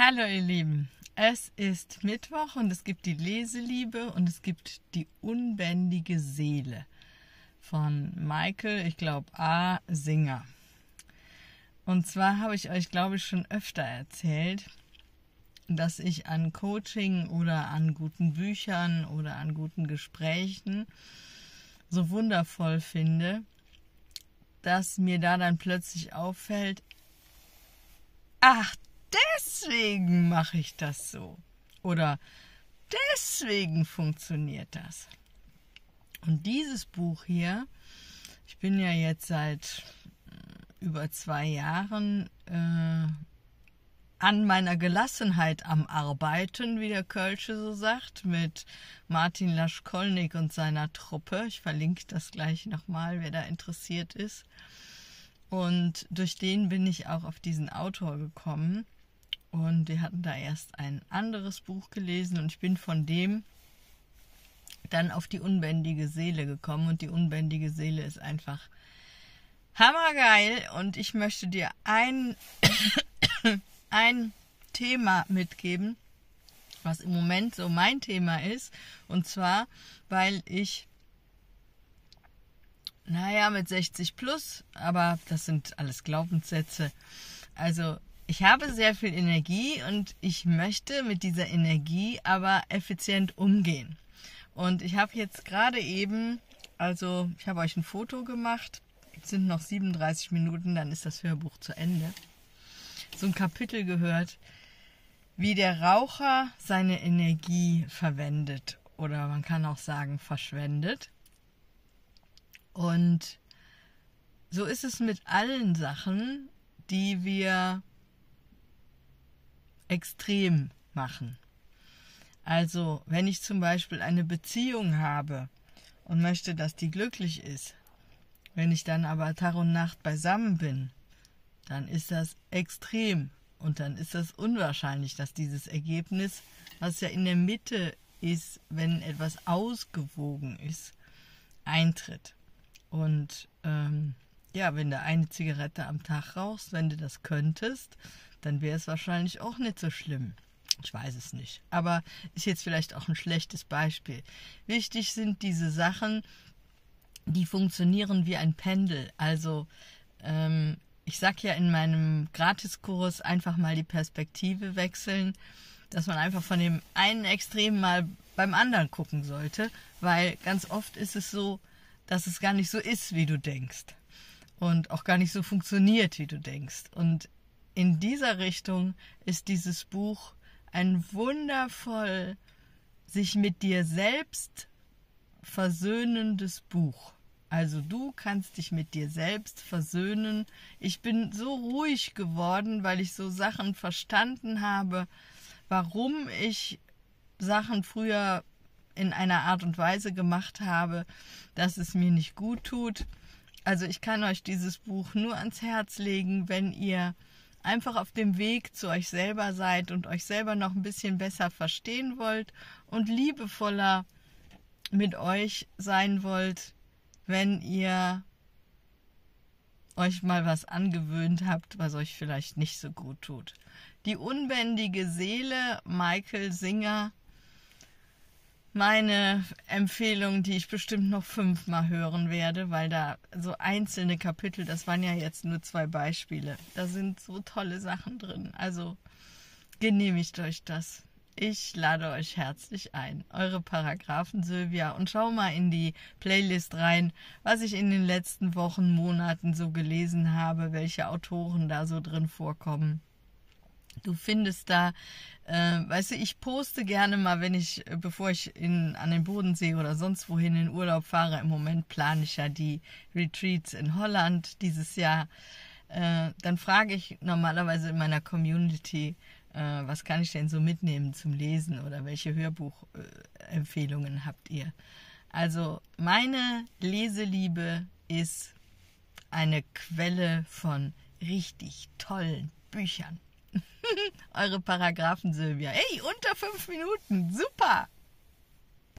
Hallo ihr Lieben, es ist Mittwoch und es gibt die Leseliebe und es gibt die unbändige Seele von Michael, ich glaube A. Singer. Und zwar habe ich euch, glaube ich, schon öfter erzählt, dass ich an Coaching oder an guten Büchern oder an guten Gesprächen so wundervoll finde, dass mir da dann plötzlich auffällt, ach, deswegen mache ich das so. Oder deswegen funktioniert das. Und dieses Buch hier, ich bin ja jetzt seit äh, über zwei Jahren äh, an meiner Gelassenheit am Arbeiten, wie der Kölsche so sagt, mit Martin Laschkolnik und seiner Truppe. Ich verlinke das gleich nochmal, wer da interessiert ist. Und durch den bin ich auch auf diesen Autor gekommen. Und wir hatten da erst ein anderes Buch gelesen und ich bin von dem dann auf die unbändige Seele gekommen. Und die unbändige Seele ist einfach hammergeil. Und ich möchte dir ein ein Thema mitgeben, was im Moment so mein Thema ist. Und zwar, weil ich, naja, mit 60 plus, aber das sind alles Glaubenssätze. Also, ich habe sehr viel Energie und ich möchte mit dieser Energie aber effizient umgehen. Und ich habe jetzt gerade eben, also ich habe euch ein Foto gemacht, es sind noch 37 Minuten, dann ist das Hörbuch zu Ende so ein Kapitel gehört, wie der Raucher seine Energie verwendet oder man kann auch sagen verschwendet. Und so ist es mit allen Sachen, die wir extrem machen. Also, wenn ich zum Beispiel eine Beziehung habe und möchte, dass die glücklich ist, wenn ich dann aber Tag und Nacht beisammen bin, dann ist das extrem und dann ist das unwahrscheinlich, dass dieses Ergebnis, was ja in der Mitte ist, wenn etwas ausgewogen ist, eintritt. Und ähm, ja, wenn du eine Zigarette am Tag rauchst, wenn du das könntest, dann wäre es wahrscheinlich auch nicht so schlimm. Ich weiß es nicht. Aber ist jetzt vielleicht auch ein schlechtes Beispiel. Wichtig sind diese Sachen, die funktionieren wie ein Pendel. Also ähm, ich sag ja in meinem Gratiskurs einfach mal die Perspektive wechseln, dass man einfach von dem einen Extrem mal beim anderen gucken sollte, weil ganz oft ist es so, dass es gar nicht so ist, wie du denkst und auch gar nicht so funktioniert, wie du denkst. Und in dieser Richtung ist dieses Buch ein wundervoll sich mit dir selbst versöhnendes Buch. Also du kannst dich mit dir selbst versöhnen. Ich bin so ruhig geworden, weil ich so Sachen verstanden habe, warum ich Sachen früher in einer Art und Weise gemacht habe, dass es mir nicht gut tut. Also ich kann euch dieses Buch nur ans Herz legen, wenn ihr einfach auf dem Weg zu euch selber seid und euch selber noch ein bisschen besser verstehen wollt und liebevoller mit euch sein wollt wenn ihr euch mal was angewöhnt habt, was euch vielleicht nicht so gut tut. Die unbändige Seele, Michael Singer, meine Empfehlung, die ich bestimmt noch fünfmal hören werde, weil da so einzelne Kapitel, das waren ja jetzt nur zwei Beispiele, da sind so tolle Sachen drin. Also genehmigt euch das. Ich lade euch herzlich ein, eure Paragraphen Sylvia, und schau mal in die Playlist rein, was ich in den letzten Wochen, Monaten so gelesen habe, welche Autoren da so drin vorkommen. Du findest da, äh, weißt du, ich poste gerne mal, wenn ich, äh, bevor ich in, an den Bodensee oder sonst wohin in Urlaub fahre. Im Moment plane ich ja die Retreats in Holland dieses Jahr. Äh, dann frage ich normalerweise in meiner Community, äh, was kann ich denn so mitnehmen zum Lesen oder welche Hörbuchempfehlungen habt ihr? Also meine Leseliebe ist eine Quelle von richtig tollen Büchern. Eure Paragraphen, Sylvia. Hey, unter fünf Minuten. Super.